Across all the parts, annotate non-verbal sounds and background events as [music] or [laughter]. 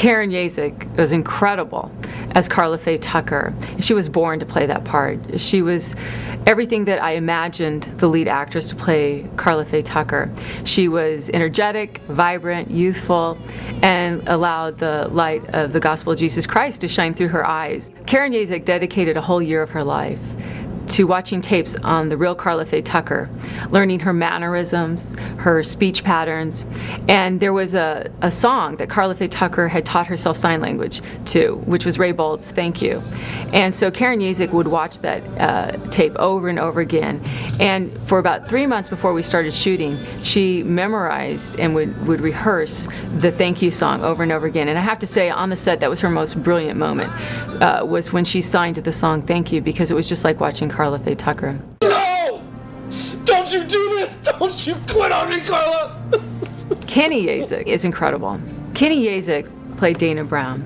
Karen Jezek was incredible as Karla Faye Tucker. She was born to play that part. She was everything that I imagined the lead actress to play Karla Faye Tucker. She was energetic, vibrant, youthful, and allowed the light of the gospel of Jesus Christ to shine through her eyes. Karen Jezek dedicated a whole year of her life to watching tapes on the real Karla Faye Tucker, learning her mannerisms, her speech patterns. And there was a, a song that Karla Faye Tucker had taught herself sign language to, which was Ray Boltz' Thank You. And so Karen Jezek would watch that uh, tape over and over again. And for about three months before we started shooting, she memorized and would, would rehearse the Thank You song over and over again. And I have to say, on the set, that was her most brilliant moment, uh, was when she signed to the song Thank You, because it was just like watching Karla Faye Tucker. No! Don't you do this! Don't you quit on me, Karla! Kenny Jezek is incredible. Kenny Jezek played Dana Brown,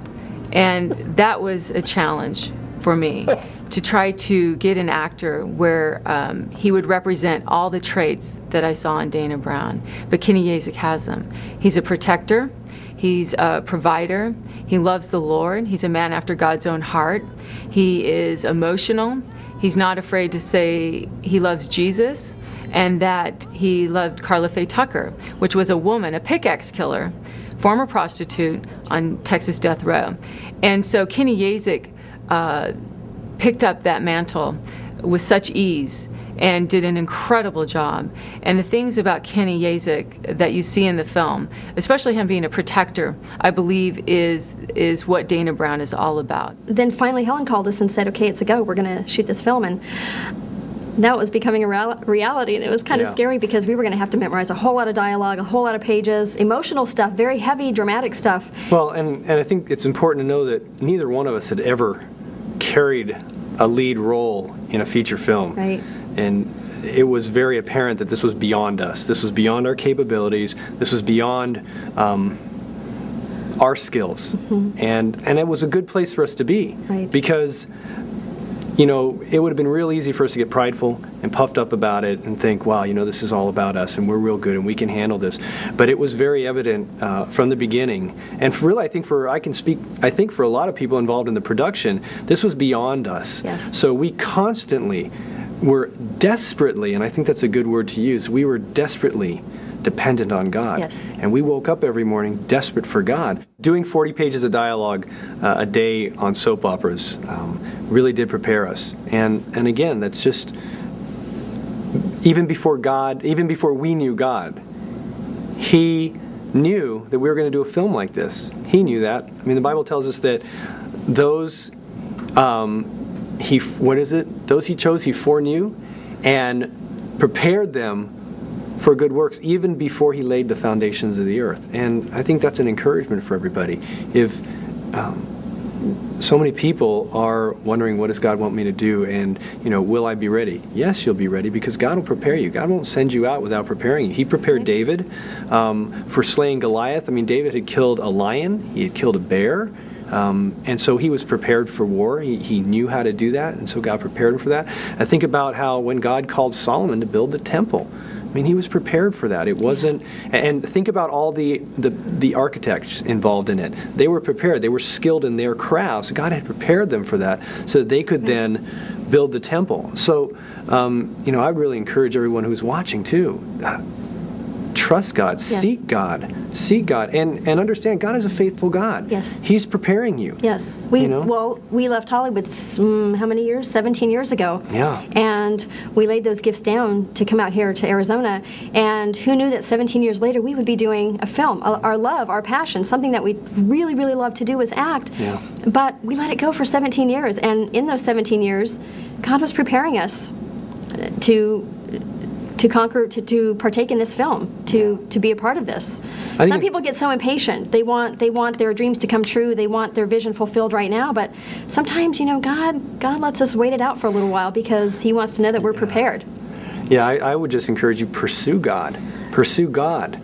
and that was a challenge for me to try to get an actor where um, he would represent all the traits that I saw in Dana Brown. But Kenny Jezek has them. He's a protector. He's a provider. He loves the Lord. He's a man after God's own heart. He is emotional. He's not afraid to say he loves Jesus and that he loved Karla Faye Tucker, which was a woman, a pickaxe killer, former prostitute on Texas death row. And so Kenny Jezek uh, picked up that mantle with such ease and did an incredible job. And the things about Kenny Jezek that you see in the film, especially him being a protector, I believe is is what Dana Brown is all about. Then finally Helen called us and said, "Okay, it's a go. We're going to shoot this film." And that was becoming a reality, and it was kind of scary because we were going to have to memorize a whole lot of dialogue, a whole lot of pages, emotional stuff, very heavy, dramatic stuff. Well, and, and I think it's important to know that neither one of us had ever carried a lead role in a feature film. Right. And it was very apparent that this was beyond us. This was beyond our capabilities. This was beyond um, our skills. Mm-hmm. And, and it was a good place for us to be. Right. Because you know, it would have been real easy for us to get prideful and puffed up about it and think, wow, you know, this is all about us and we're real good and we can handle this. But it was very evident uh, from the beginning. And for really, I think for, I can speak, I think for a lot of people involved in the production, this was beyond us. Yes. So we constantly were desperately, and I think that's a good word to use, we were desperately dependent on God. Yes. And we woke up every morning desperate for God. Doing 40 pages of dialogue uh, a day on soap operas um, really did prepare us. And, and again, that's just, even before God, even before we knew God, He knew that we were going to do a film like this. He knew that. I mean, the Bible tells us that those, um, He, what is it? Those He chose, He foreknew and prepared them for good works even before he laid the foundations of the earth. And I think that's an encouragement for everybody. If um, so many people are wondering, what does God want me to do? And, you know, will I be ready? Yes, you'll be ready because God will prepare you. God won't send you out without preparing you. He prepared David um, for slaying Goliath. I mean, David had killed a lion, he had killed a bear. Um, and so he was prepared for war. He, he knew how to do that, and so God prepared him for that. I think about how when God called Solomon to build the temple, I mean, he was prepared for that. It wasn't, and think about all the, the, the architects involved in it. They were prepared. They were skilled in their crafts. God had prepared them for that so that they could then build the temple. So, um, you know, I really encourage everyone who's watching too. Trust God, Yes. seek God, seek God, and, and understand God is a faithful God. Yes. He's preparing you. Yes, we You know? well we left Hollywood mm, how many years? 17 years ago. Yeah. And we laid those gifts down to come out here to Arizona. And who knew that 17 years later we would be doing a film? Our our love, our passion, something that we really, really love to do was act. Yeah. But we let it go for 17 years, and in those 17 years, God was preparing us to to conquer to, to partake in this film to to be a part of this. Think some people get so impatient. They want they want their dreams to come true. They want their vision fulfilled right now. But sometimes you know god god lets us wait it out for a little while because he wants to know that we're prepared. Yeah, I, I would just encourage you pursue God. Pursue God.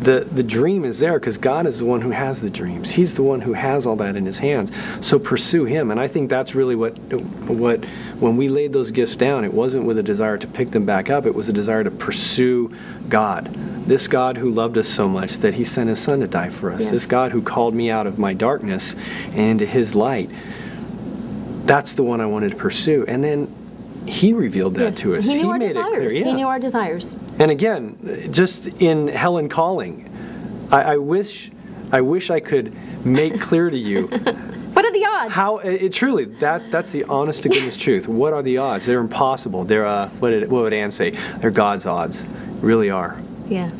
The, the dream is there because God is the one who has the dreams. He's the one who has all that in his hands. So pursue him. And I think that's really what what when we laid those gifts down, it wasn't with a desire to pick them back up, it was a desire to pursue God. This God who loved us so much that he sent his son to die for us. Yes. This God who called me out of my darkness and into his light. That's the one I wanted to pursue. And then he revealed that Yes. to us. He knew our made desires. it clear. He knew our desires. And again, just in Helen Calling, I, I wish, I wish I could make clear to you [laughs] What are the odds? how it, it truly that that's the honest to goodness [laughs] truth. What are the odds? They're impossible. They're uh, what did what would Anne say? They're God's odds. Really are. Yeah.